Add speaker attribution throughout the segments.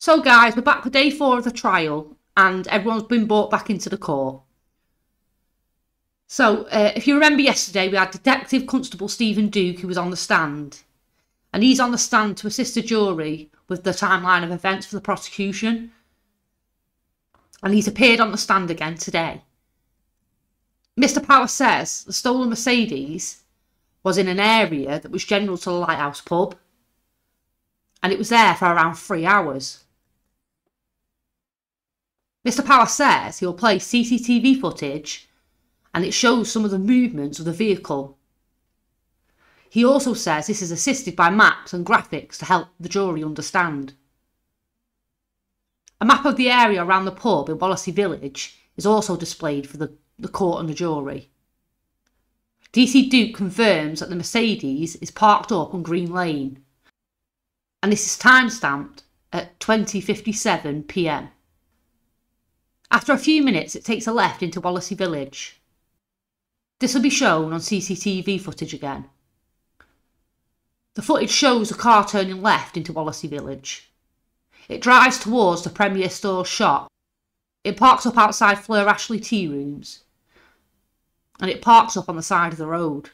Speaker 1: So, guys, we're back for day four of the trial, and everyone's been brought back into the court. So, uh, if you remember yesterday, we had Detective Constable Stephen Duke, who was on the stand, and he's on the stand to assist the jury with the timeline of events for the prosecution. And he's appeared on the stand again today. Mr. Power says the stolen Mercedes was in an area that was general to the Lighthouse pub, and it was there for around three hours. Mr. Power says he'll play CCTV footage and it shows some of the movements of the vehicle. He also says this is assisted by maps and graphics to help the jury understand. A map of the area around the pub in Wallasey Village is also displayed for the, the court and the jury. DC Duke confirms that the Mercedes is parked up on Green Lane and this is time stamped at 20:57 p.m. After a few minutes it takes a left into Wallasey Village. This will be shown on CCTV footage again. The footage shows a car turning left into Wallasey Village. It drives towards the Premier Store shop. It parks up outside Fleur Ashley Tea Rooms. And it parks up on the side of the road.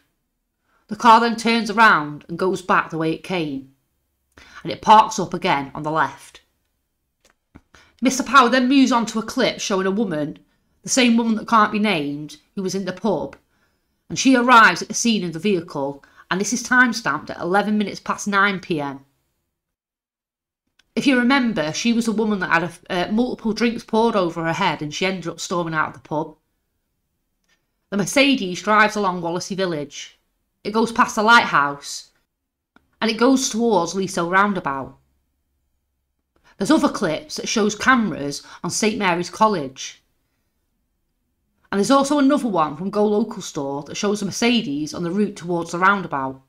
Speaker 1: The car then turns around and goes back the way it came. And it parks up again on the left. Mr. Power then moves on to a clip showing a woman, the same woman that can't be named, who was in the pub, and she arrives at the scene of the vehicle, and this is time stamped at 11 minutes past 9 pm. If you remember, she was a woman that had a, uh, multiple drinks poured over her head and she ended up storming out of the pub. The Mercedes drives along Wallasey Village. It goes past the lighthouse and it goes towards Leasowe roundabout. There's other clips that shows cameras on St Mary's College. And there's also another one from Go Local Store that shows a Mercedes on the route towards the roundabout.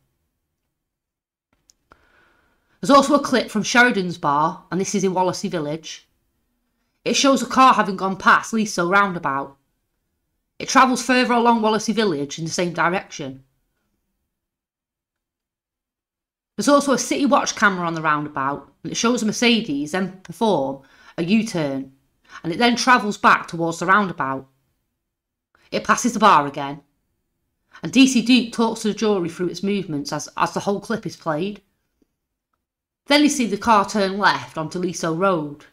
Speaker 1: There's also a clip from Sheridan's Bar, and this is in Wallasey Village. It shows a car having gone past Leasowe roundabout. It travels further along Wallasey Village in the same direction. There's also a City Watch camera on the roundabout, and it shows a Mercedes then perform a U-turn, and it then travels back towards the roundabout. It passes the bar again, and DC Duke talks to the jury through its movements as, as the whole clip is played. Then you see the car turn left onto Leasowe Road,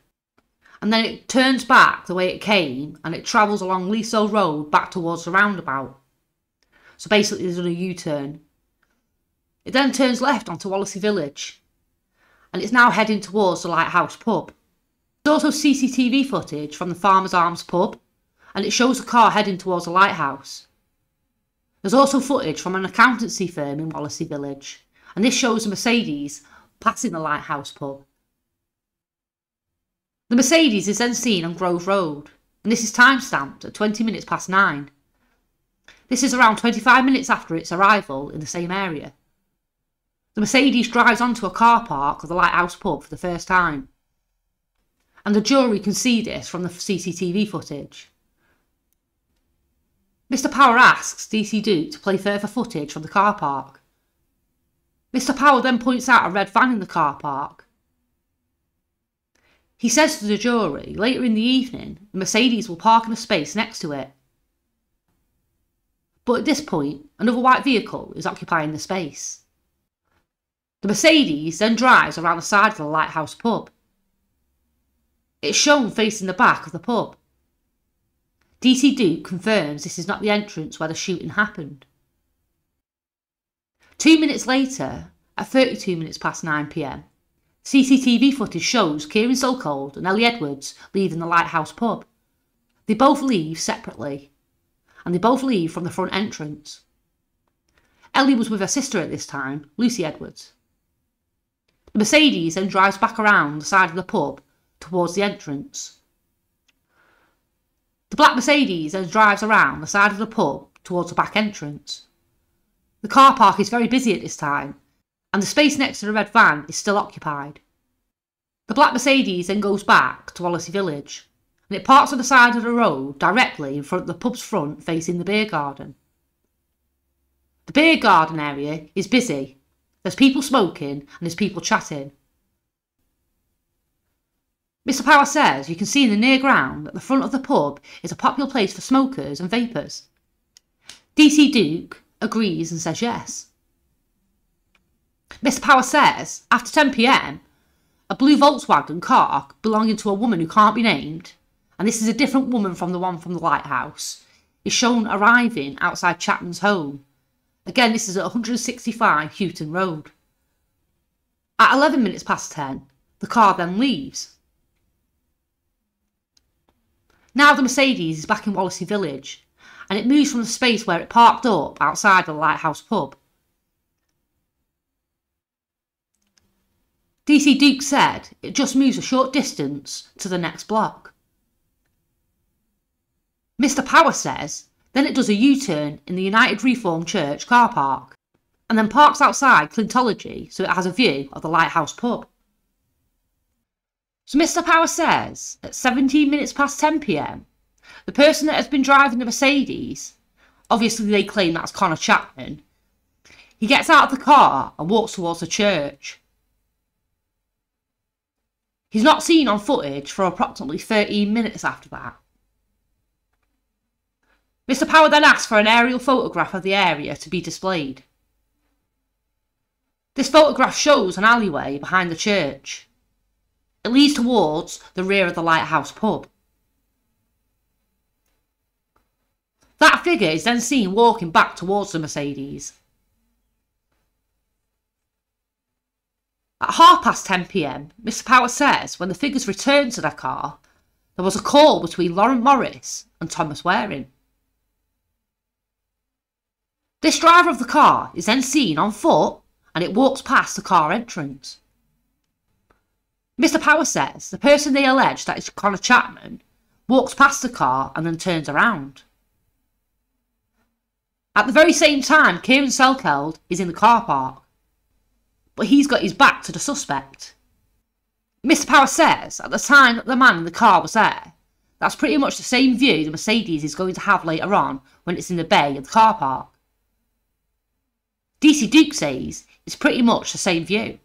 Speaker 1: and then it turns back the way it came, and it travels along Leasowe Road back towards the roundabout. So basically, there's a U-turn. It then turns left onto Wallasey Village, and it's now heading towards the Lighthouse pub. There's also CCTV footage from the Farmer's Arms pub, and it shows a car heading towards the lighthouse. There's also footage from an accountancy firm in Wallasey Village, and this shows a Mercedes passing the lighthouse pub. The Mercedes is then seen on Grove Road, and this is time stamped at 20 minutes past nine. This is around 25 minutes after its arrival in the same area. The Mercedes drives onto a car park of the Lighthouse pub for the first time. And the jury can see this from the CCTV footage. Mr. Power asks DC Duke to play further footage from the car park. Mr. Power then points out a red van in the car park. He says to the jury later in the evening the Mercedes will park in a space next to it. But at this point, another white vehicle is occupying the space. The Mercedes then drives around the side of the Lighthouse pub. It's shown facing the back of the pub. DC Duke confirms this is not the entrance where the shooting happened. Two minutes later, at 32 minutes past 9pm, CCTV footage shows Kieran Salkeld and Ellie Edwards leaving the Lighthouse pub. They both leave separately, and they both leave from the front entrance. Ellie was with her sister at this time, Lucy Edwards. The Mercedes then drives back around the side of the pub towards the entrance. The black Mercedes then drives around the side of the pub towards the back entrance. The car park is very busy at this time, and the space next to the red van is still occupied. The black Mercedes then goes back to Wallasey Village, and it parks on the side of the road directly in front of the pub's front facing the beer garden. The beer garden area is busy There's people smoking and there's people chatting. Mr. Power says you can see in the near ground that the front of the pub is a popular place for smokers and vapors. DC Duke agrees and says yes. Mr. Power says after 10 pm, a blue Volkswagen car belonging to a woman who can't be named, and this is a different woman from the one from the lighthouse, is shown arriving outside Chapman's home. Again, this is at 165 Houghton Road. At 11 minutes past 10, the car then leaves. Now the Mercedes is back in Wallasey Village, and it moves from the space where it parked up outside the Lighthouse pub. DC Duke said it just moves a short distance to the next block. Mr. Power says then it does a U turn in the United Reformed Church car park and then parks outside Clintology so it has a view of the Lighthouse pub. So Mr. Power says at 17 minutes past 10 pm, the person that has been driving the Mercedes, obviously they claim that's Connor Chapman, he gets out of the car and walks towards the church. He's not seen on footage for approximately 13 minutes after that. Mr. Power then asks for an aerial photograph of the area to be displayed. This photograph shows an alleyway behind the church. It leads towards the rear of the lighthouse pub. That figure is then seen walking back towards the Mercedes. At half past 10pm, Mr. Power says when the figures returned to their car, there was a call between Lauren Morris and Thomas Waring. This driver of the car is then seen on foot and it walks past the car entrance. Mr. Power says the person they allege that is Connor Chapman walks past the car and then turns around. At the very same time, Kieran Salkeld is in the car park, but he's got his back to the suspect. Mr. Power says at the time that the man in the car was there, that's pretty much the same view the Mercedes is going to have later on when it's in the bay of the car park. DC Duke says it's pretty much the same view.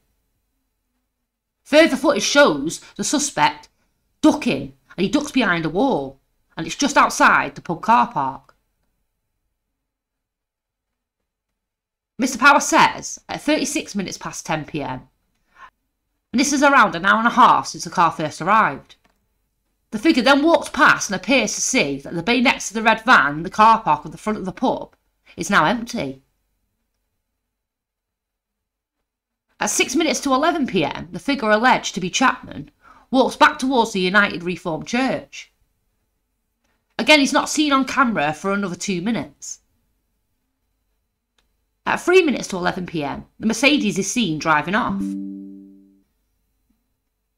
Speaker 1: Further footage shows the suspect ducking and he ducks behind a wall and it's just outside the pub car park. Mr. Power says at 36 minutes past 10 pm, and this is around an hour and a half since the car first arrived. The figure then walks past and appears to see that the bay next to the red van in the car park at the front of the pub is now empty. At 6 minutes to 11 pm, the figure alleged to be Chapman walks back towards the United Reformed Church. Again, he's not seen on camera for another two minutes. At 3 minutes to 11 pm, the Mercedes is seen driving off.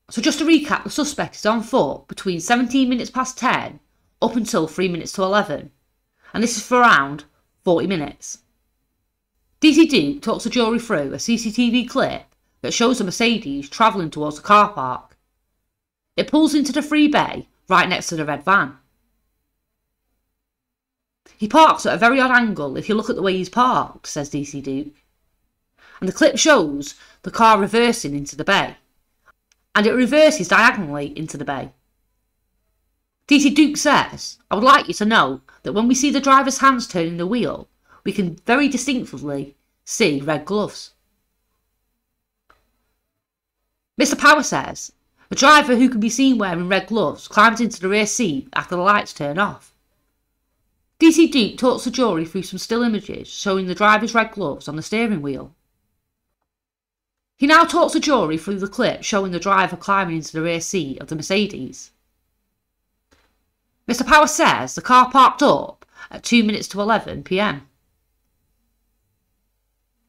Speaker 1: So, just to recap, the suspect is on foot between 17 minutes past 10 up until 3 minutes to 11, and this is for around 40 minutes. DC Duke talks the jury through a CCTV clip that shows a Mercedes travelling towards the car park. It pulls into the free bay right next to the red van. He parks at a very odd angle if you look at the way he's parked, says DC Duke. And the clip shows the car reversing into the bay. And it reverses diagonally into the bay. DC Duke says, I would like you to know that when we see the driver's hands turning the wheel, we can very distinctly see red gloves. Mr. Power says a driver who can be seen wearing red gloves climbs into the rear seat after the lights turn off. DC Duke talks the jury through some still images showing the driver's red gloves on the steering wheel. He now talks the jury through the clip showing the driver climbing into the rear seat of the Mercedes. Mr. Power says the car parked up at 2 minutes to 11 pm.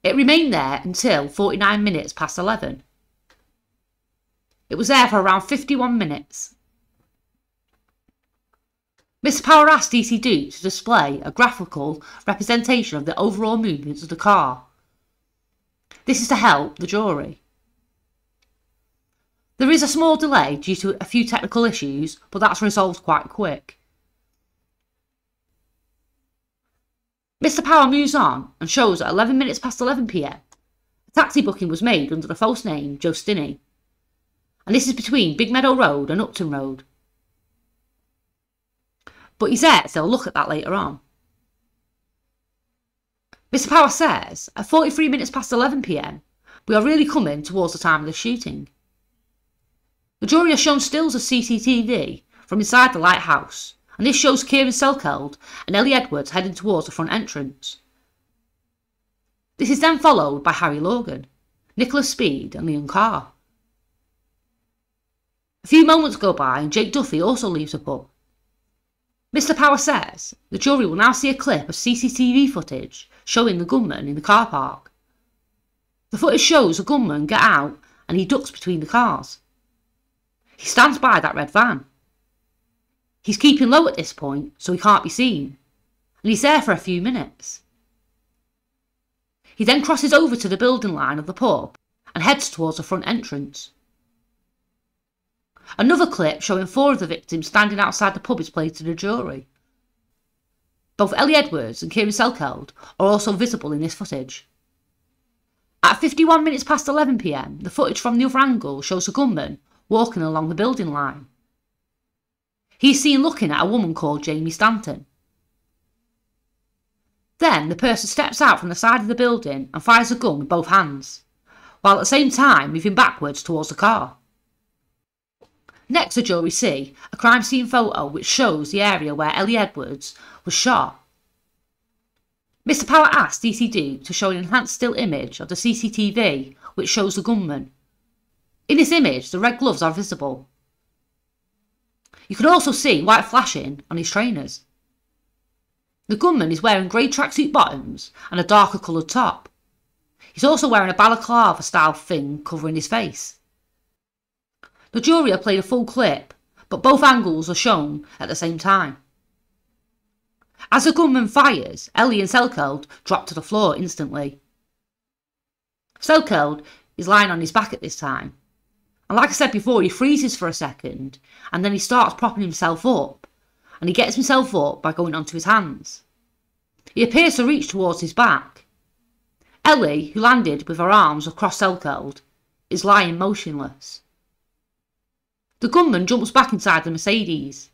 Speaker 1: It remained there until 49 minutes past 11. It was there for around 51 minutes. Mr. Power asked DC Duke to display a graphical representation of the overall movements of the car. This is to help the jury. There is a small delay due to a few technical issues, but that's resolved quite quick. Mr. Power moves on and shows at 11 minutes past 11 pm A taxi booking was made under the false name Joe Stinney, and this is between Big Meadow Road and Upton Road. But he says they'll look at that later on. Mr. Power says, at 43 minutes past 11pm, we are really coming towards the time of the shooting. The jury has shown stills of CCTV from inside the lighthouse, and this shows Kieran Salkeld and Ellie Edwards heading towards the front entrance. This is then followed by Harry Logan, Nicholas Speed, and Liam Carr. A few moments go by and Jake Duffy also leaves the pub. Mr. Power says the jury will now see a clip of CCTV footage showing the gunman in the car park. The footage shows a gunman get out and he ducks between the cars. He stands by that red van. He's keeping low at this point so he can't be seen, and he's there for a few minutes. He then crosses over to the building line of the pub and heads towards the front entrance. Another clip showing four of the victims standing outside the pub is played to the jury. Both Ellie Edwards and Kieran Salkeld are also visible in this footage. At 51 minutes past 11pm, the footage from the other angle shows a gunman walking along the building line. He's seen looking at a woman called Jamie Stanton. Then the person steps out from the side of the building and fires a gun with both hands, while at the same time moving backwards towards the car. Next, the jury see a crime scene photo which shows the area where Ellie Edwards was shot. Mr. Power asked DC Duke to show an enhanced still image of the CCTV which shows the gunman. In this image, the red gloves are visible. You can also see white flashing on his trainers. The gunman is wearing grey tracksuit bottoms and a darker coloured top. He's also wearing a balaclava style thing covering his face. The jury have played a full clip, but both angles are shown at the same time. As the gunman fires, Ellie and Salkeld drop to the floor instantly. Salkeld is lying on his back at this time. And like I said before, he freezes for a second and then he starts propping himself up. And he gets himself up by going onto his hands. He appears to reach towards his back. Ellie, who landed with her arms across Salkeld, is lying motionless. The gunman jumps back inside the Mercedes.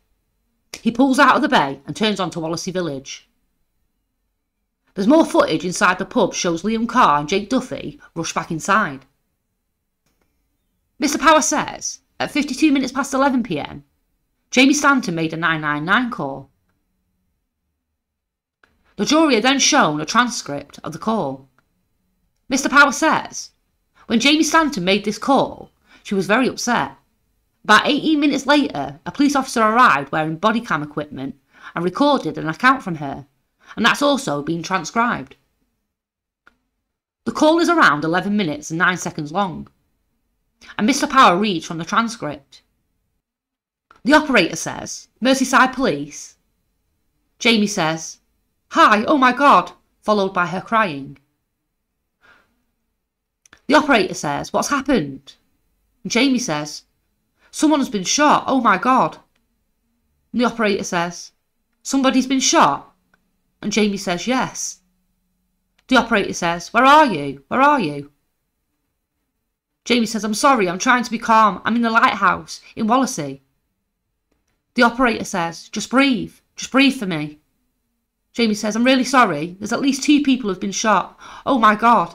Speaker 1: He pulls out of the bay and turns onto Wallasey Village. There's more footage inside the pub shows Liam Carr and Jake Duffy rush back inside. Mr. Power says, at 52 minutes past 11pm, Jamie Stanton made a 999 call. The jury are then shown a transcript of the call. Mr. Power says, when Jamie Stanton made this call, she was very upset. About 18 minutes later, a police officer arrived wearing body cam equipment and recorded an account from her, and that's also been transcribed. The call is around 11 minutes and 9 seconds long, and Mr. Power reads from the transcript. The operator says, Merseyside Police. Jamie says, Hi, oh my god, followed by her crying. The operator says, What's happened? And Jamie says, Someone's been shot. Oh my God. And the operator says, Somebody's been shot? And Jamie says, Yes. The operator says, Where are you? Where are you? Jamie says, I'm sorry, I'm trying to be calm. I'm in the lighthouse in Wallasey. The operator says, Just breathe. Just breathe for me. Jamie says, I'm really sorry. There's at least two people who've been shot. Oh my God.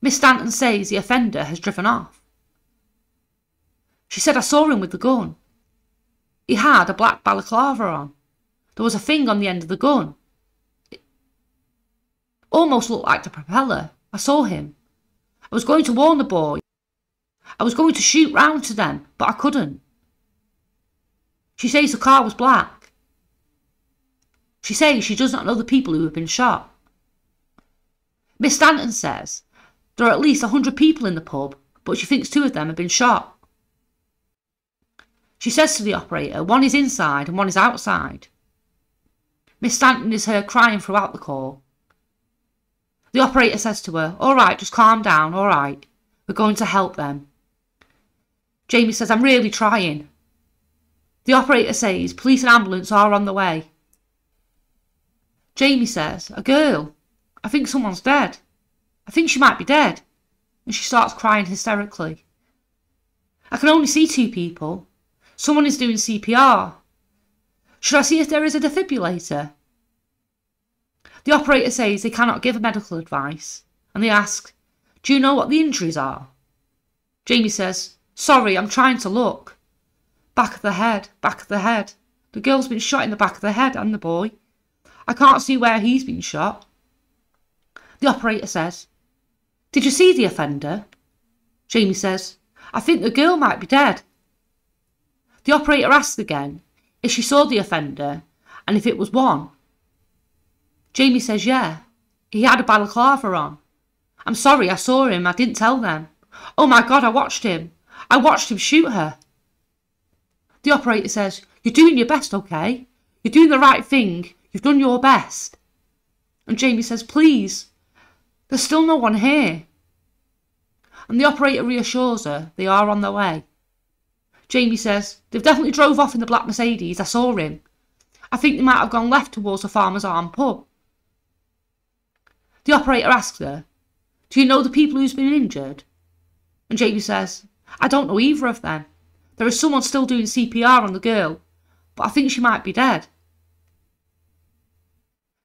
Speaker 1: Miss Stanton says the offender has driven off. She said I saw him with the gun. He had a black balaclava on. There was a thing on the end of the gun. It almost looked like the propeller. I saw him. I was going to warn the boy. I was going to shoot round to them, but I couldn't. She says the car was black. She says she does not know the people who have been shot. Miss Stanton says there are at least a hundred people in the pub, but she thinks two of them have been shot. She says to the operator, one is inside and one is outside. Miss Stanton is heard crying throughout the call. The operator says to her, All right, just calm down, all right. We're going to help them. Jamie says, I'm really trying. The operator says, Police and ambulance are on the way. Jamie says, A girl. I think someone's dead. I think she might be dead. And she starts crying hysterically. I can only see two people. Someone is doing CPR. Should I see if there is a defibrillator? The operator says they cannot give a medical advice, and they ask, Do you know what the injuries are? Jamie says, Sorry, I'm trying to look. Back of the head, back of the head. The girl's been shot in the back of the head, and the boy. I can't see where he's been shot. The operator says, Did you see the offender? Jamie says, I think the girl might be dead. The operator asks again if she saw the offender and if it was one. Jamie says, Yeah, he had a balaclava on. I'm sorry, I saw him, I didn't tell them. Oh my god, I watched him. I watched him shoot her. The operator says, You're doing your best, okay? You're doing the right thing. You've done your best. And Jamie says, Please, there's still no one here. And the operator reassures her they are on their way. Jamie says, They've definitely drove off in the black Mercedes. I saw him. I think they might have gone left towards the Farmer's Arm pub. The operator asks her, Do you know the people who's been injured? And Jamie says, I don't know either of them. There is someone still doing CPR on the girl, but I think she might be dead.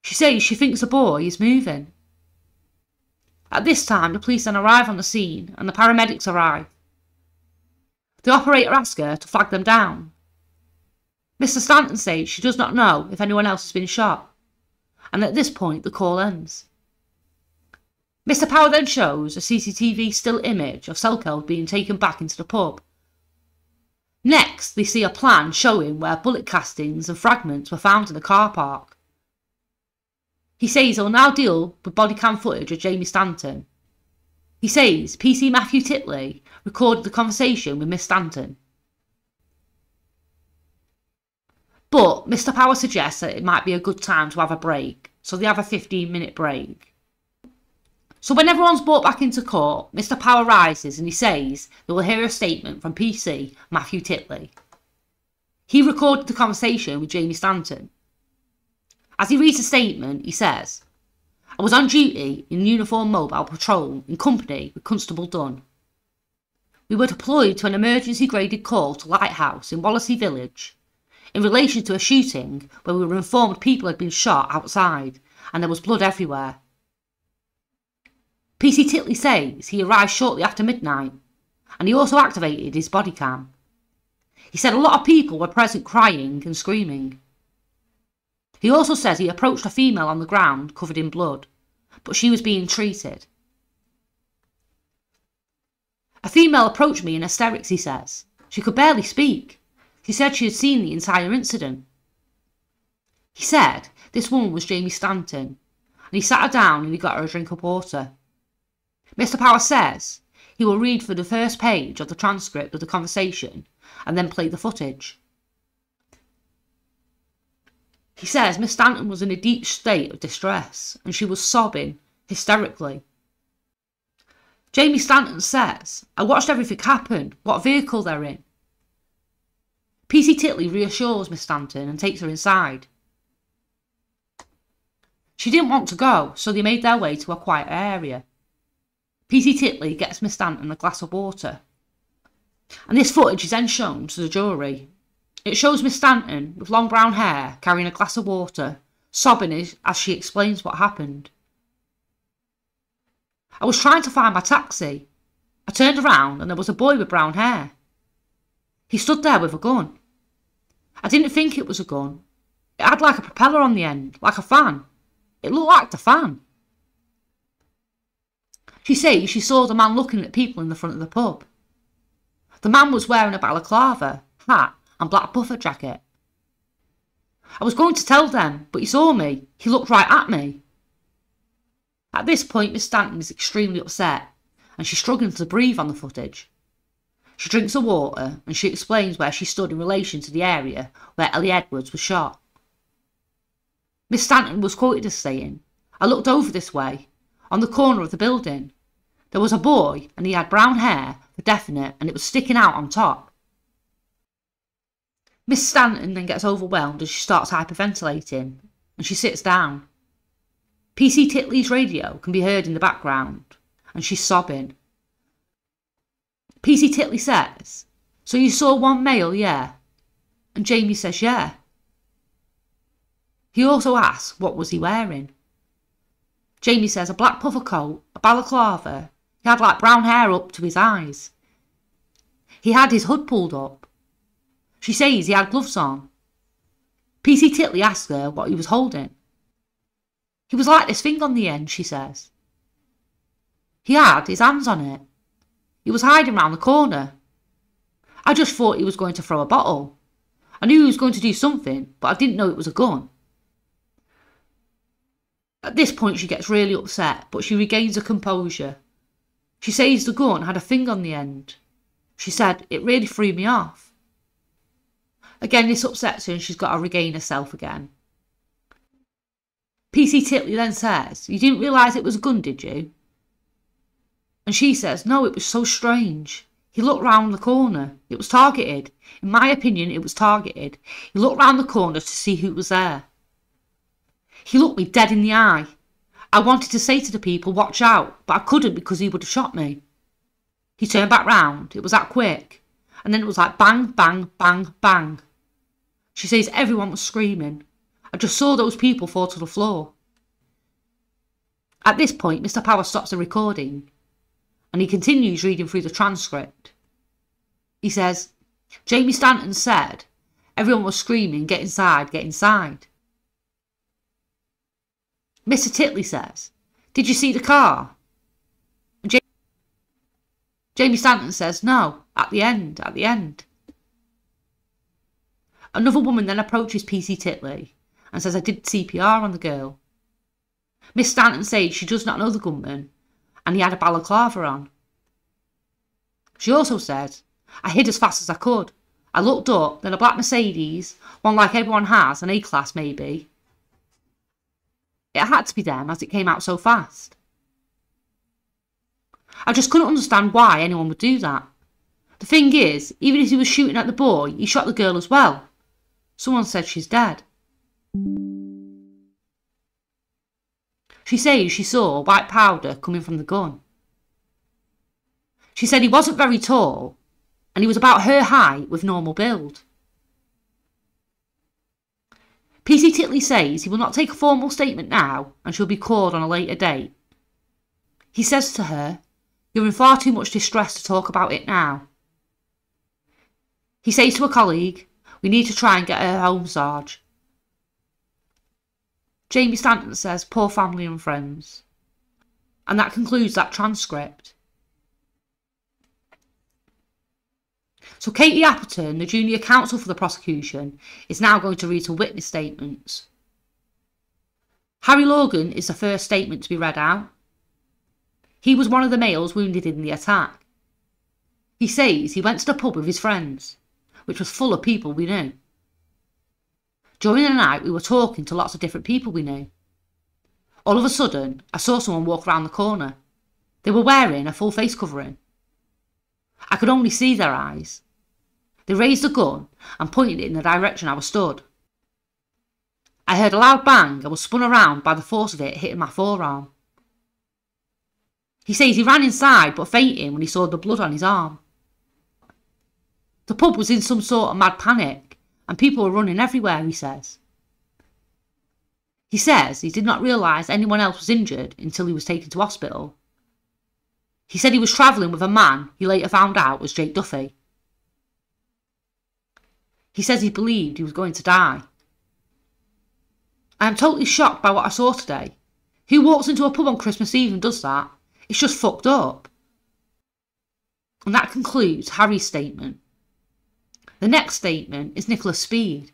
Speaker 1: She says she thinks the boy is moving. At this time, the police then arrive on the scene and the paramedics arrive. The operator asks her to flag them down. Mr. Stanton says she does not know if anyone else has been shot, and at this point the call ends. Mr. Power then shows a CCTV still image of Salkeld being taken back into the pub. Next, they see a plan showing where bullet castings and fragments were found in the car park. He says he'll now deal with body cam footage of Jamie Stanton. He says PC Matthew Titley recorded the conversation with Miss Stanton. But Mr. Power suggests that it might be a good time to have a break, so they have a 15 minute break. So when everyone's brought back into court, Mr. Power rises and he says they will hear a statement from PC Matthew Titley. He recorded the conversation with Jamie Stanton. As he reads the statement, he says, I was on duty in Uniform Mobile Patrol in company with Constable Dunn. We were deployed to an emergency graded call to Lighthouse in Wallasey Village in relation to a shooting where we were informed people had been shot outside and there was blood everywhere. PC Titley says he arrived shortly after midnight, and he also activated his body cam. He said a lot of people were present crying and screaming. He also says he approached a female on the ground covered in blood, but she was being treated. A female approached me in hysterics, he says. She could barely speak. She said she had seen the entire incident. He said this woman was Jamie Stanton, and he sat her down and he got her a drink of water. Mr. Power says he will read for the first page of the transcript of the conversation and then play the footage. He says Miss Stanton was in a deep state of distress and she was sobbing hysterically. Jamie Stanton says, I watched everything happen, what vehicle they're in. PC Titley reassures Miss Stanton and takes her inside. She didn't want to go, so they made their way to a quiet area. PC Titley gets Miss Stanton a glass of water. And this footage is then shown to the jury. It shows Miss Stanton with long brown hair carrying a glass of water, sobbing as she explains what happened. I was trying to find my taxi. I turned around and there was a boy with brown hair. He stood there with a gun. I didn't think it was a gun. It had like a propeller on the end, like a fan. It looked like the fan. She says she saw the man looking at people in the front of the pub. The man was wearing a balaclava, hat, and black buffer jacket. I was going to tell them, but he saw me. He looked right at me. At this point, Miss Stanton is extremely upset, and she's struggling to breathe on the footage. She drinks the water, and she explains where she stood in relation to the area where Ellie Edwards was shot. Miss Stanton was quoted as saying, I looked over this way, on the corner of the building, there was a boy, and he had brown hair, for definite, and it was sticking out on top. Miss Stanton then gets overwhelmed as she starts hyperventilating, and she sits down. PC Titley's radio can be heard in the background, and she's sobbing. PC Titley says, So you saw one male, yeah? And Jamie says, Yeah. He also asks, What was he wearing? Jamie says, A black puffer coat, a balaclava. He had like brown hair up to his eyes. He had his hood pulled up. She says he had gloves on. PC Titley asked her what he was holding. He was like this thing on the end, she says. He had his hands on it. He was hiding round the corner. I just thought he was going to throw a bottle. I knew he was going to do something, but I didn't know it was a gun. At this point, she gets really upset, but she regains her composure. She says the gun had a thing on the end. She said, It really threw me off. Again, this upsets her and she's got to regain herself again. PC Titley then says, You didn't realise it was a gun, did you? And she says, No, it was so strange. He looked round the corner. It was targeted. In my opinion, it was targeted. He looked round the corner to see who was there. He looked me dead in the eye. I wanted to say to the people, watch out, but I couldn't because he would have shot me. He turned back round. It was that quick. And then it was like bang, bang, bang, bang. She says everyone was screaming. I just saw those people fall to the floor. At this point, Mr. Power stops the recording and he continues reading through the transcript. He says, Jamie Stanton said, everyone was screaming, get inside, get inside. Mr. Titley says, Did you see the car? Jamie, Jamie Stanton says, No, at the end, at the end. Another woman then approaches PC Titley and says, I did CPR on the girl. Miss Stanton says she does not know the gunman and he had a balaclava on. She also says, I hid as fast as I could. I looked up, then a black Mercedes, one like everyone has, an A-class maybe, it had to be them as it came out so fast. I just couldn't understand why anyone would do that. The thing is, even if he was shooting at the boy, he shot the girl as well. Someone said she's dead. She says she saw white powder coming from the gun. She said he wasn't very tall and he was about her height with normal build. PC Titley says he will not take a formal statement now and she'll be called on a later date. He says to her, You're in far too much distress to talk about it now. He says to a colleague, We need to try and get her home, Sarge. Jamie Stanton says, Poor family and friends. And that concludes that transcript. So Katie Appleton, the junior counsel for the prosecution, is now going to read some witness statements. Harry Logan is the first statement to be read out. He was one of the males wounded in the attack. He says he went to the pub with his friends, which was full of people we knew. During the night, we were talking to lots of different people we knew. All of a sudden, I saw someone walk around the corner. They were wearing a full face covering. I could only see their eyes. They raised a gun and pointed it in the direction I was stood. I heard a loud bang and was spun around by the force of it hitting my forearm. He says he ran inside but fainted when he saw the blood on his arm. The pub was in some sort of mad panic and people were running everywhere, he says. He says he did not realise anyone else was injured until he was taken to hospital. He said he was travelling with a man he later found out was Jake Duffy. He says he believed he was going to die. I am totally shocked by what I saw today. Who walks into a pub on Christmas Eve and does that? It's just fucked up. And that concludes Harry's statement. The next statement is Nicholas Speed.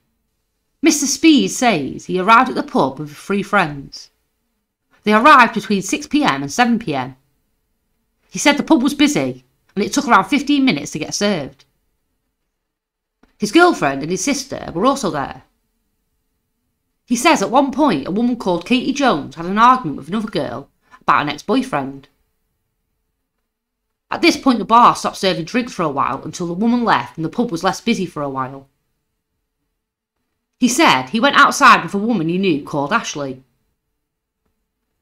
Speaker 1: Mr. Speed says he arrived at the pub with three friends. They arrived between 6pm and 7pm. He said the pub was busy and it took around 15 minutes to get served. His girlfriend and his sister were also there. He says at one point a woman called Katie Jones had an argument with another girl about an ex-boyfriend. At this point the bar stopped serving drinks for a while until the woman left and the pub was less busy for a while. He said he went outside with a woman he knew called Ashley.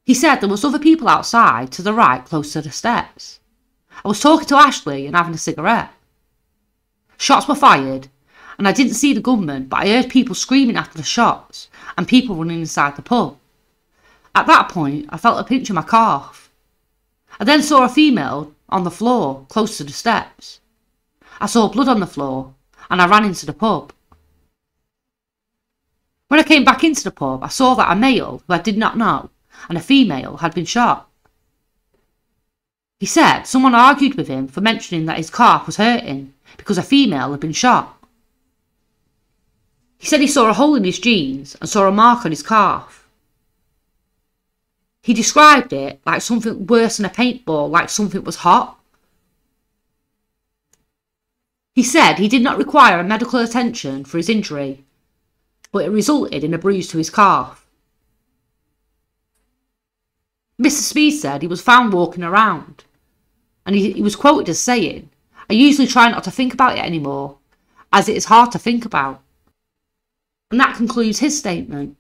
Speaker 1: He said there was other people outside to the right close to the steps. I was talking to Ashley and having a cigarette. Shots were fired, and I didn't see the gunman, but I heard people screaming after the shots and people running inside the pub. At that point, I felt a pinch in my calf. I then saw a female on the floor close to the steps. I saw blood on the floor and I ran into the pub. When I came back into the pub, I saw that a male who I did not know and a female had been shot. He said someone argued with him for mentioning that his calf was hurting because a female had been shot. He said he saw a hole in his jeans and saw a mark on his calf. He described it like something worse than a paintball, like something was hot. He said he did not require a medical attention for his injury, but it resulted in a bruise to his calf. Mr. Speed said he was found walking around, and he, he was quoted as saying, I usually try not to think about it anymore, as it is hard to think about. And that concludes his statement.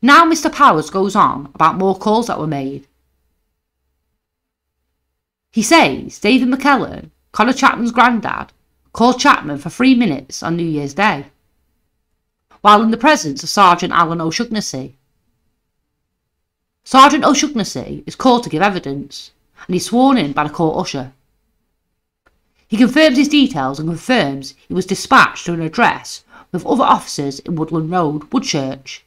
Speaker 1: Now Mr. Powers goes on about more calls that were made. He says David McKellan, Connor Chapman's granddad, called Chapman for three minutes on New Year's Day, while in the presence of Sergeant Alan O'Shaughnessy. Sergeant O'Shaughnessy is called to give evidence, and he's sworn in by the court usher. He confirms his details and confirms he was dispatched to an address with other officers in Woodland Road, Woodchurch.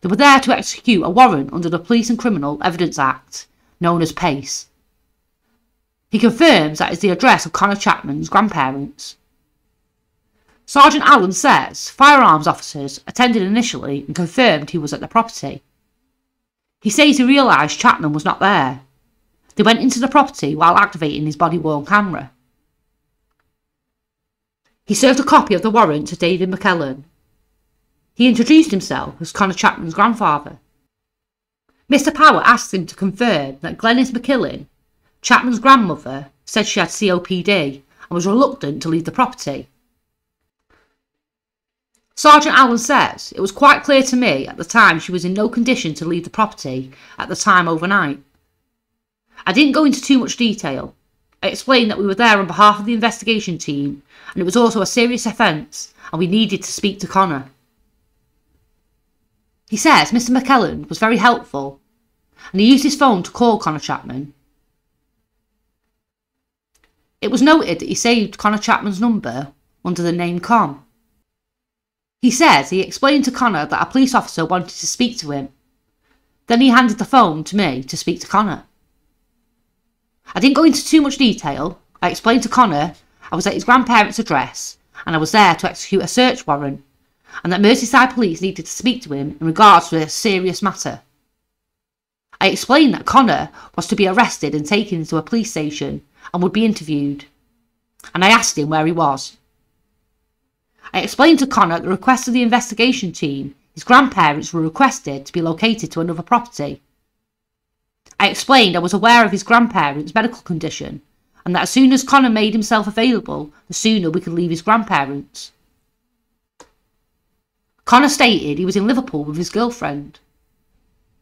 Speaker 1: They were there to execute a warrant under the Police and Criminal Evidence Act, known as PACE. He confirms that is the address of Connor Chapman's grandparents. Sergeant Allen says firearms officers attended initially and confirmed he was at the property. He says he realised Chapman was not there. They went into the property while activating his body worn camera. He served a copy of the warrant to David McKellan. He introduced himself as Connor Chapman's grandfather. Mr. Power asked him to confirm that Glenys McKillen, Chapman's grandmother, said she had COPD and was reluctant to leave the property. Sergeant Allen says it was quite clear to me at the time she was in no condition to leave the property at the time overnight. I didn't go into too much detail. I explained that we were there on behalf of the investigation team and it was also a serious offence and we needed to speak to Connor. He says Mr. McKellan was very helpful and he used his phone to call Connor Chapman. It was noted that he saved Connor Chapman's number under the name Con. He says he explained to Connor that a police officer wanted to speak to him. Then he handed the phone to me to speak to Connor. I didn't go into too much detail. I explained to Connor I was at his grandparents' address and I was there to execute a search warrant and that Merseyside police needed to speak to him in regards to a serious matter. I explained that Connor was to be arrested and taken to a police station and would be interviewed, and I asked him where he was. I explained to Connor the request of the investigation team his grandparents were requested to be located to another property. I explained I was aware of his grandparents' medical condition and that as soon as Connor made himself available, the sooner we could leave his grandparents. Connor stated he was in Liverpool with his girlfriend.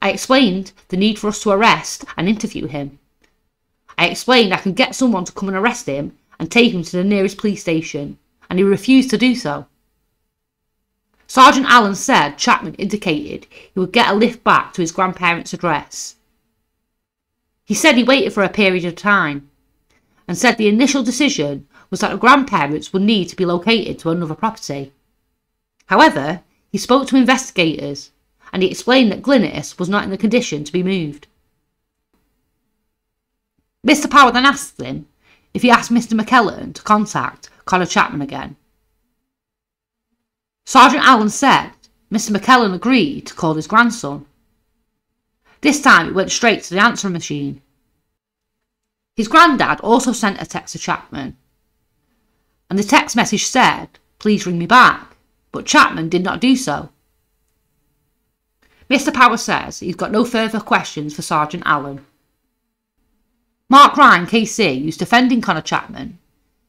Speaker 1: I explained the need for us to arrest and interview him. I explained I could get someone to come and arrest him and take him to the nearest police station and he refused to do so. Sergeant Allen said Chapman indicated he would get a lift back to his grandparents' address. He said he waited for a period of time and said the initial decision was that the grandparents would need to be located to another property. However, he spoke to investigators and he explained that Glynis was not in the condition to be moved. Mr. Power then asked him if he asked Mr. McKellan to contact Connor Chapman again. Sergeant Allen said Mr. McKellan agreed to call his grandson. This time it went straight to the answering machine. His granddad also sent a text to Chapman, and the text message said, Please ring me back, but Chapman did not do so. Mr. Power says he's got no further questions for Sergeant Allen. Mark Ryan, KC, who's defending Connor Chapman,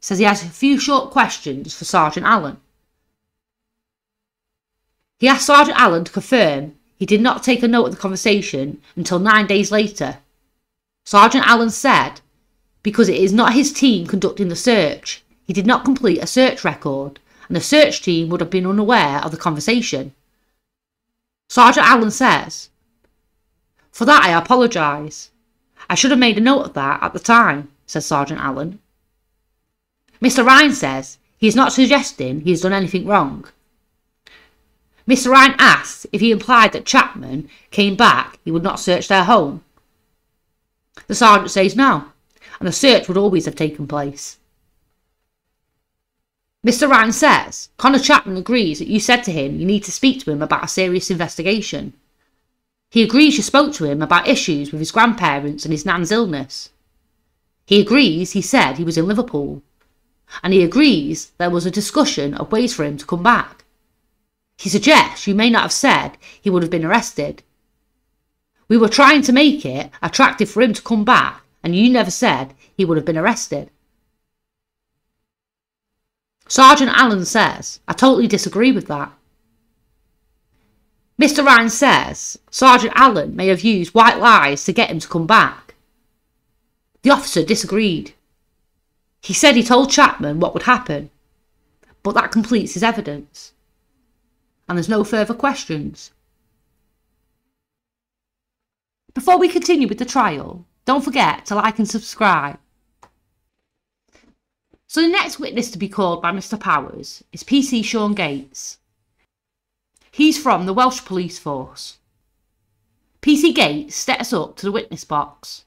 Speaker 1: says he has a few short questions for Sergeant Allen. He asked Sergeant Allen to confirm he did not take a note of the conversation until nine days later. Sergeant Allen said, because it is not his team conducting the search, he did not complete a search record, and the search team would have been unaware of the conversation. Sergeant Allen says, For that I apologise. I should have made a note of that at the time, says Sergeant Allen. Mr. Ryan says he is not suggesting he has done anything wrong. Mr. Ryan asks if he implied that Chapman came back, he would not search their home. The sergeant says no, and the search would always have taken place. Mr. Ryan says Connor Chapman agrees that you said to him you need to speak to him about a serious investigation. He agrees you spoke to him about issues with his grandparents and his nan's illness. He agrees he said he was in Liverpool. And he agrees there was a discussion of ways for him to come back. He suggests you may not have said he would have been arrested. We were trying to make it attractive for him to come back, and you never said he would have been arrested. Sergeant Allen says, I totally disagree with that. Mr. Ryan says Sergeant Allen may have used white lies to get him to come back. The officer disagreed. He said he told Chapman what would happen, but that completes his evidence. And there's no further questions. Before we continue with the trial, don't forget to like and subscribe. So the next witness to be called by Mr Powers is PC Sean Gates. He's from the Welsh Police Force. PC Gates steps up to the witness box.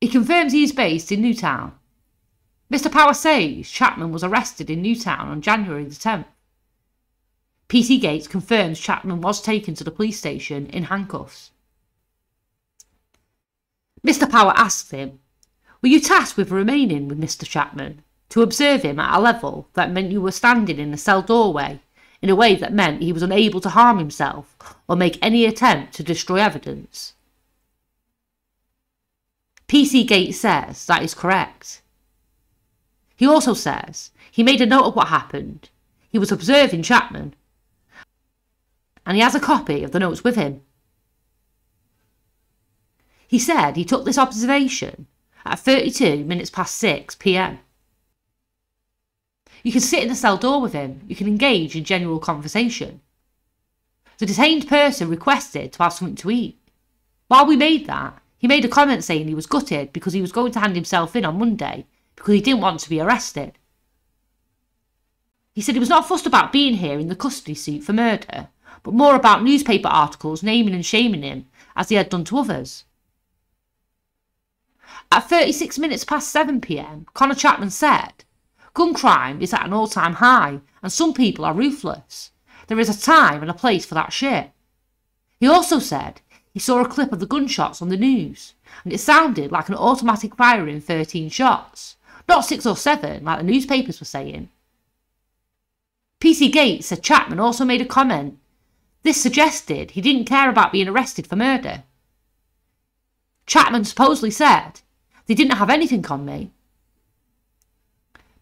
Speaker 1: He confirms he is based in Newtown. Mr Power says Chapman was arrested in Newtown on January the 10th. PC Gates confirms Chapman was taken to the police station in handcuffs. Mr Power asks him were you tasked with remaining with Mr. Chapman to observe him at a level that meant you were standing in the cell doorway in a way that meant he was unable to harm himself or make any attempt to destroy evidence? PC Gates says that is correct. He also says he made a note of what happened. He was observing Chapman. And he has a copy of the notes with him. He said he took this observation at 32 minutes past 6 pm. You can sit in the cell door with him, you can engage in general conversation. The detained person requested to have something to eat. While we made that, he made a comment saying he was gutted because he was going to hand himself in on Monday because he didn't want to be arrested. He said he was not fussed about being here in the custody suit for murder, but more about newspaper articles naming and shaming him as he had done to others. At 36 minutes past 7pm, Connor Chapman said, Gun crime is at an all time high, and some people are ruthless. There is a time and a place for that shit. He also said he saw a clip of the gunshots on the news, and it sounded like an automatic firing 13 shots, not 6 or 7 like the newspapers were saying. PC Gates said Chapman also made a comment. This suggested he didn't care about being arrested for murder. Chapman supposedly said they didn't have anything on me.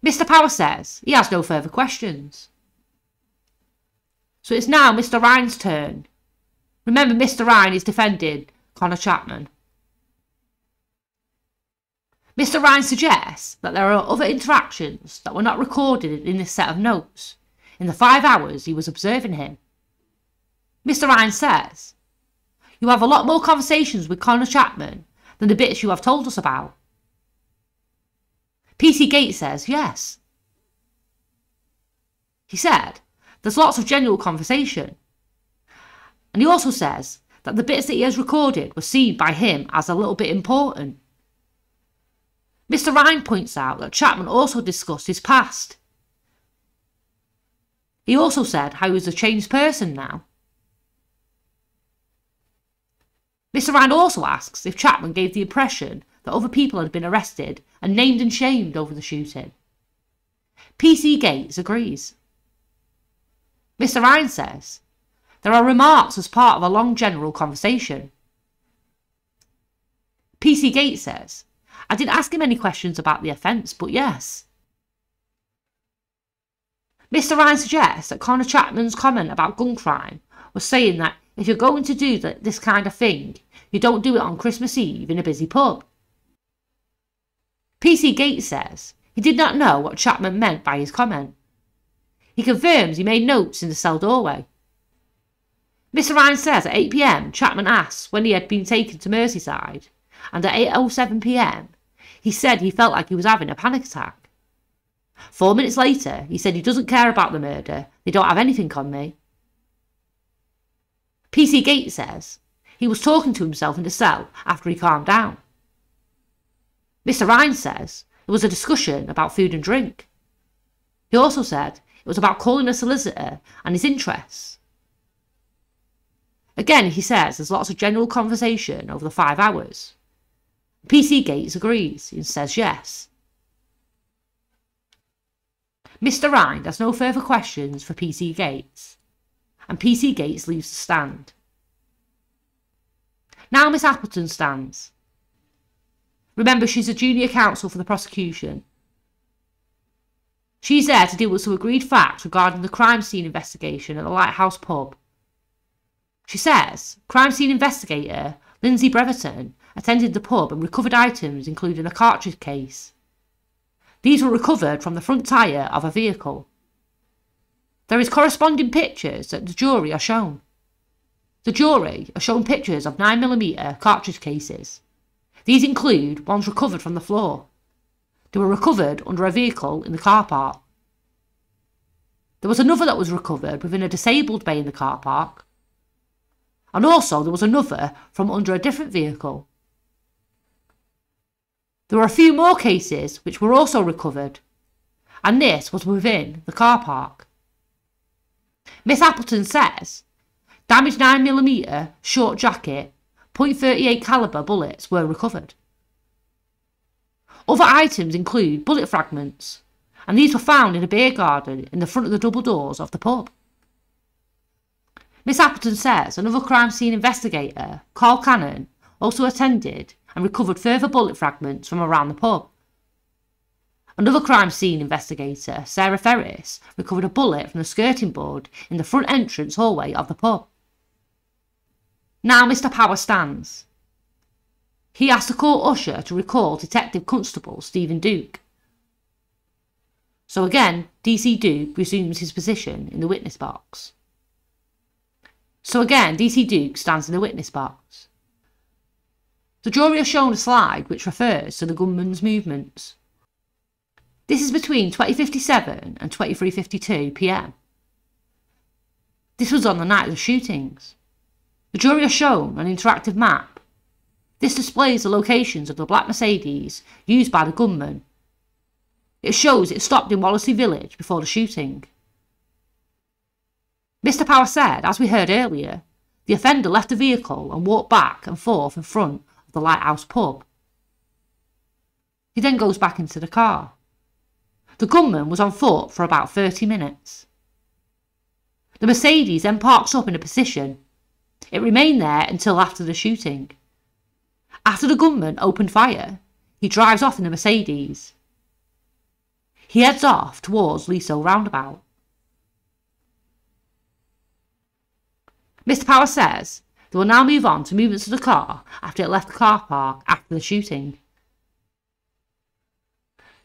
Speaker 1: Mr. Power says he has no further questions. So it's now Mr. Ryan's turn. Remember, Mr. Ryan is defending Connor Chapman. Mr. Ryan suggests that there are other interactions that were not recorded in this set of notes in the five hours he was observing him. Mr. Ryan says, You have a lot more conversations with Connor Chapman than the bits you have told us about. PC Gates says yes. He said, there's lots of general conversation. And he also says that the bits that he has recorded were seen by him as a little bit important. Mr. Ryan points out that Chapman also discussed his past. He also said how he was a changed person now. Mr. Ryan also asks if Chapman gave the impression that other people had been arrested and named and shamed over the shooting. PC Gates agrees. Mr. Ryan says, there are remarks as part of a long general conversation. PC Gates says, I didn't ask him any questions about the offence, but yes. Mr. Ryan suggests that Connor Chapman's comment about gun crime was saying that if you're going to do this kind of thing, you don't do it on Christmas Eve in a busy pub. PC Gates says he did not know what Chapman meant by his comment. He confirms he made notes in the cell doorway. Mr. Ryan says at 8pm, Chapman asks when he had been taken to Merseyside, and at 8.07pm, he said he felt like he was having a panic attack. Four minutes later, he said he doesn't care about the murder, they don't have anything on me. PC Gates says he was talking to himself in the cell after he calmed down. Mr. Ryan says it was a discussion about food and drink. He also said it was about calling a solicitor and his interests. Again, he says there's lots of general conversation over the five hours. PC Gates agrees and says yes. Mr. Ryan has no further questions for PC Gates, and PC Gates leaves the stand. Now Miss Appleton stands. Remember, she's a junior counsel for the prosecution. She's there to deal with some agreed facts regarding the crime scene investigation at the Lighthouse pub. She says crime scene investigator Lindsay Breverton attended the pub and recovered items including a cartridge case. These were recovered from the front tyre of a vehicle. There is corresponding pictures that the jury are shown. The jury are shown pictures of 9mm cartridge cases. These include ones recovered from the floor. They were recovered under a vehicle in the car park. There was another that was recovered within a disabled bay in the car park. And also there was another from under a different vehicle. There were a few more cases which were also recovered, and this was within the car park. Miss Appleton says damaged 9mm short jacket, .38 caliber bullets were recovered. Other items include bullet fragments, and these were found in a beer garden in the front of the double doors of the pub. Miss Appleton says another crime scene investigator, Carl Cannon, also attended and recovered further bullet fragments from around the pub. Another crime scene investigator, Sarah Ferris, recovered a bullet from the skirting board in the front entrance hallway of the pub. Now Mr. Power stands. He asked the court usher to recall Detective Constable Stephen Duke. So again, DC Duke resumes his position in the witness box. So again, DC Duke stands in the witness box. The jury are shown a slide which refers to the gunman's movements. This is between 2057 and 2352 pm. This was on the night of the shootings. The jury are shown an interactive map. This displays the locations of the black Mercedes used by the gunman. It shows it stopped in Wallasey Village before the shooting. Mr. Power said, as we heard earlier, the offender left the vehicle and walked back and forth in front the Lighthouse pub. He then goes back into the car. The gunman was on foot for about 30 minutes. The Mercedes then parks up in a position. It remained there until after the shooting. After the gunman opened fire, he drives off in the Mercedes. He heads off towards Leasowe roundabout. Mr. Power says they will now move on to movements of the car after it left the car park after the shooting.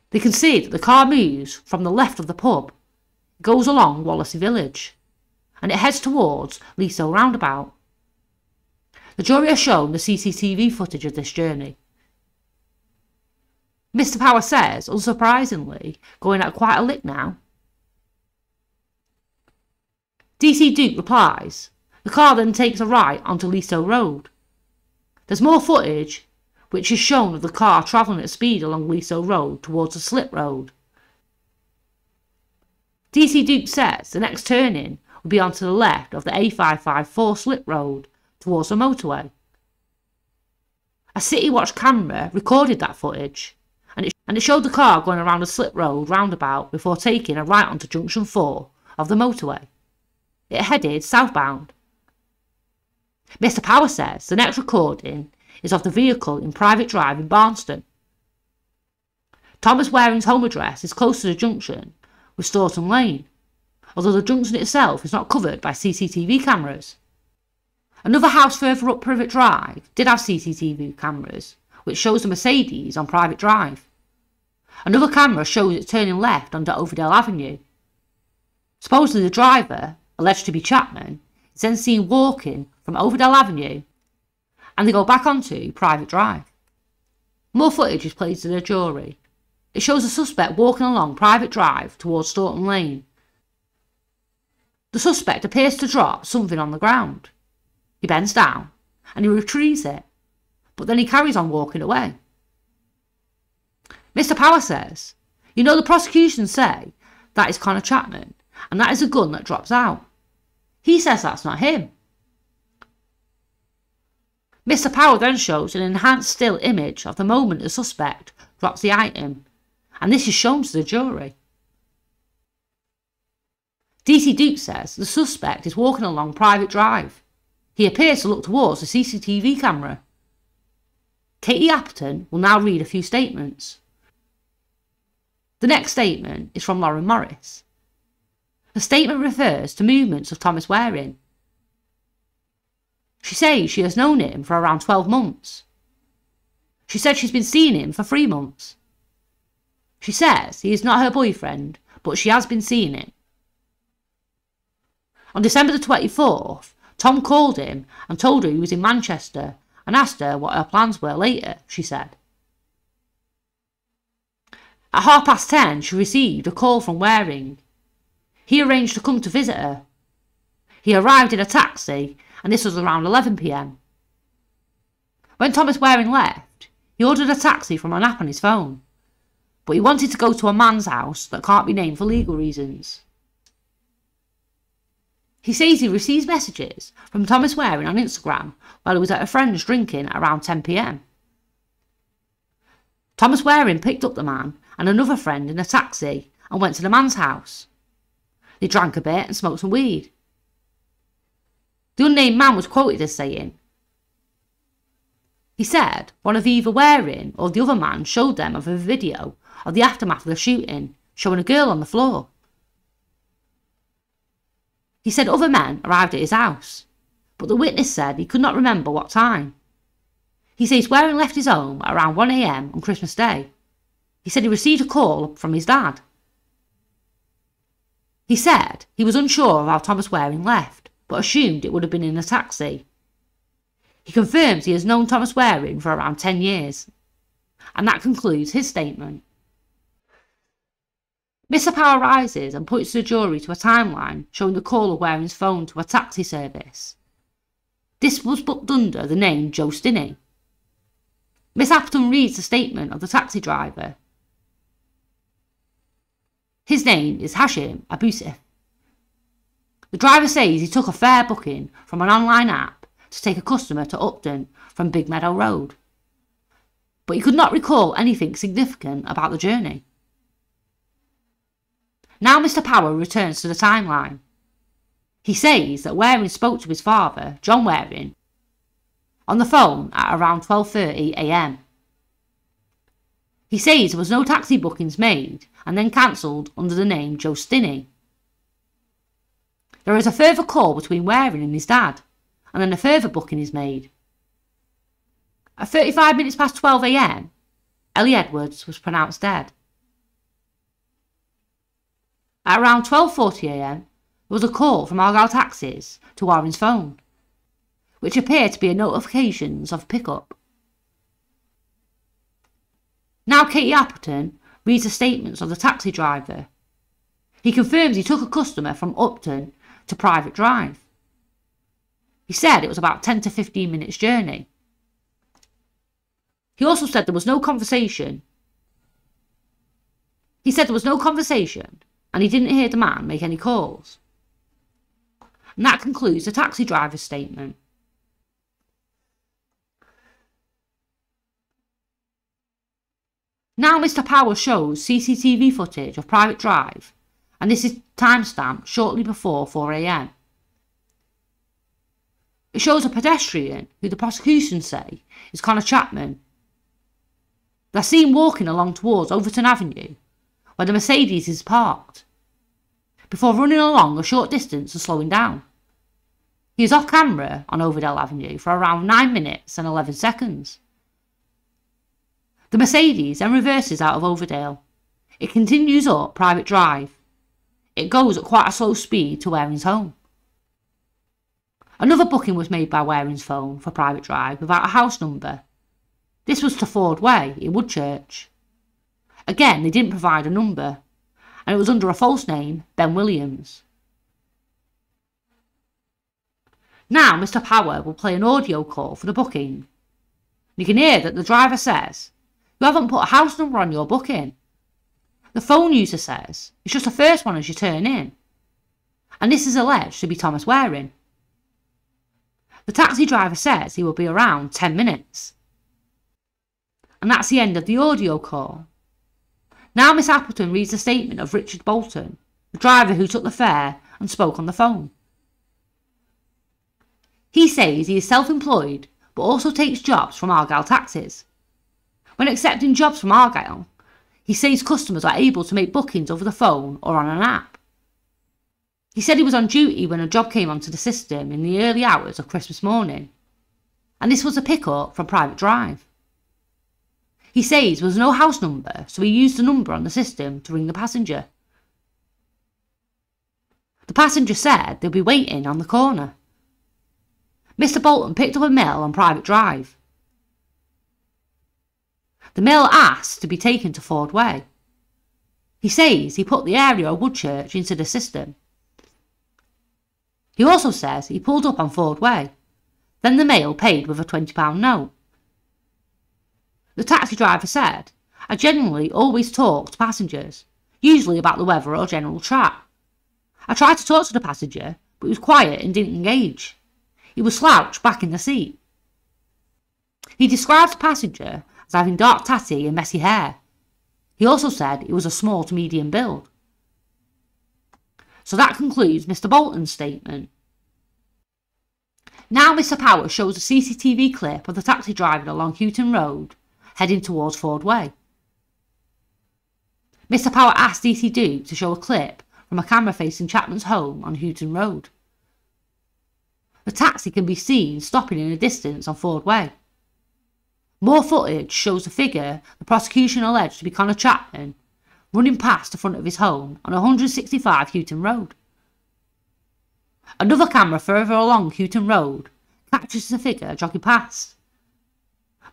Speaker 1: They can see that the car moves from the left of the pub, goes along Wallasey Village, and it heads towards Leasowe roundabout. The jury are shown the CCTV footage of this journey. Mr. Power says, unsurprisingly, going at quite a lick now. DC Duke replies, the car then takes a right onto Leasowe Road. There's more footage which is shown of the car travelling at speed along Leasowe Road towards the slip road. DC Duke says the next turning will be onto the left of the A554 slip road towards the motorway. A City Watch camera recorded that footage and it, and it showed the car going around a slip road roundabout before taking a right onto junction 4 of the motorway. It headed southbound. Mr. Power says the next recording is of the vehicle in Private Drive in Barnston. Thomas Waring's home address is close to the junction with Storeton Lane, although the junction itself is not covered by CCTV cameras. Another house further up Private Drive did have CCTV cameras, which shows the Mercedes on Private Drive. Another camera shows it turning left onto Overdale Avenue. Supposedly the driver, alleged to be Chapman, is then seen walking from Overdale Avenue and they go back onto Private Drive. More footage is played to the jury. It shows a suspect walking along Private Drive towards Storeton Lane. The suspect appears to drop something on the ground. He bends down and he retrieves it, but then he carries on walking away. Mr. Power says, You know, the prosecution say that is Connor Chapman and that is a gun that drops out. He says that's not him. Mr. Power then shows an enhanced still image of the moment the suspect drops the item, and this is shown to the jury. DC Duke says the suspect is walking along Private Drive he appears to look towards the CCTV camera. Katie Appleton will now read a few statements. The next statement is from Lauren Morris. The statement refers to movements of Thomas Waring. She says she has known him for around 12 months. She said she's been seeing him for three months. She says he is not her boyfriend, but she has been seeing him. On December the 24th, Tom called him and told her he was in Manchester and asked her what her plans were later, she said. At half past ten, she received a call from Waring. He arranged to come to visit her. He arrived in a taxi, and this was around 11 pm. When Thomas Waring left, he ordered a taxi from an app on his phone, but he wanted to go to a man's house that can't be named for legal reasons. He says he receives messages from Thomas Waring on Instagram while he was at a friend's drinking at around 10pm. Thomas Waring picked up the man and another friend in a taxi and went to the man's house. They drank a bit and smoked some weed. The unnamed man was quoted as saying, He said one of either Waring or the other man showed them of a video of the aftermath of the shooting, showing a girl on the floor. He said other men arrived at his house, but the witness said he could not remember what time. He says Waring left his home at around 1am on Christmas Day. He said he received a call from his dad. He said he was unsure of how Thomas Waring left, but assumed it would have been in a taxi. He confirms he has known Thomas Waring for around 10 years. And that concludes his statement. Mr. Power rises and points the jury to a timeline showing the caller Waring's phone to a taxi service. This was booked under the name Joe Stinney. Miss Appleton reads the statement of the taxi driver. His name is Hashim Abusif. The driver says he took a fare booking from an online app to take a customer to Upton from Big Meadow Road. But he could not recall anything significant about the journey. Now Mr. Power returns to the timeline. He says that Waring spoke to his father, John Waring, on the phone at around 12.30am. He says there was no taxi bookings made and then cancelled under the name Joe Stinney. There is a further call between Waring and his dad, and then a further booking is made. At 35 minutes past 12am, Elle Edwards was pronounced dead. At around 12.40am, there was a call from Argyle Taxis to Waring's phone, which appeared to be a notifications of pickup. Now Katie Appleton reads the statements of the taxi driver. He confirms he took a customer from Upton to Private Drive. He said it was about 10 to 15 minutes journey. He also said there was no conversation. He said there was no conversation and he didn't hear the man make any calls. And that concludes the taxi driver's statement. Now Mr Power shows CCTV footage of Private Drive, and this is timestamped shortly before 4am. It shows a pedestrian who the prosecution say is Connor Chapman. They're seen walking along towards Overdale Avenue, where the Mercedes is parked before running along a short distance and slowing down. He is off camera on Overdale Avenue for around 9 minutes and 11 seconds. The Mercedes then reverses out of Overdale. It continues up Private Drive. It goes at quite a slow speed to Waring's home. Another booking was made by Waring's phone for Private Drive without a house number. This was to Ford Way in Woodchurch. Again, they didn't provide a number, and it was under a false name, Ben Williams. Now, Mr. Power will play an audio call for the booking. You can hear that the driver says, You haven't put a house number on your booking. The phone user says, It's just the first one as you turn in. And this is alleged to be Thomas Waring. The taxi driver says he will be around 10 minutes. And that's the end of the audio call. Now Miss Appleton reads the statement of Richard Bolton, the driver who took the fare and spoke on the phone. He says he is self-employed but also takes jobs from Argyle Taxis. When accepting jobs from Argyle, he says customers are able to make bookings over the phone or on an app. He said he was on duty when a job came onto the system in the early hours of Christmas morning, and this was a pick-up from Private Drive. He says there was no house number, so he used the number on the system to ring the passenger. The passenger said they'd be waiting on the corner. Mr. Bolton picked up a male on Private Drive. The male asked to be taken to Ford Way. He says he put the area of Woodchurch into the system. He also says he pulled up on Ford Way. Then the male paid with a £20 note. The taxi driver said, I generally always talk to passengers, usually about the weather or general chat. I tried to talk to the passenger, but he was quiet and didn't engage. He was slouched back in the seat. He described the passenger as having dark tatty and messy hair. He also said he was a small to medium build. So that concludes Mr. Bolton's statement. Now Mr. Power shows a CCTV clip of the taxi driving along Houghton Road heading towards Ford Way. Mr. Power asked DC Duke to show a clip from a camera facing Chapman's home on Houghton Road. The taxi can be seen stopping in the distance on Ford Way. More footage shows the figure the prosecution alleged to be Connor Chapman running past the front of his home on 165 Houghton Road. Another camera further along Houghton Road captures the figure jogging past.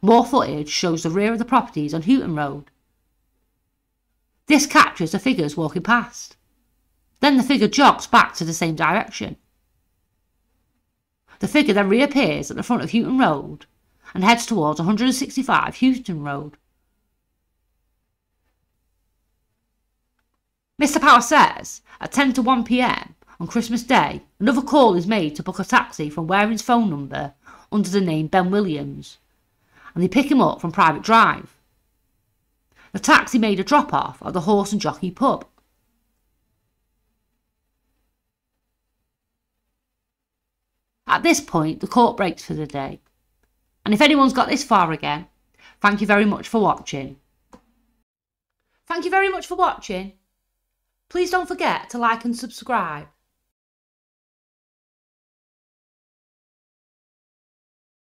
Speaker 1: More footage shows the rear of the properties on Houghton Road. This captures the figures walking past. Then the figure jogs back to the same direction. The figure then reappears at the front of Houghton Road and heads towards 165 Houghton Road. Mr. Power says at 10 to 1 pm on Christmas Day, another call is made to book a taxi from Waring's phone number under the name Ben Williams and they pick him up from Private Drive. The taxi made a drop off at the Horse and Jockey pub. At this point, the court breaks for the day. And if anyone's got this far again, thank you very much for watching. Thank you very much for watching. Please don't forget to like and subscribe.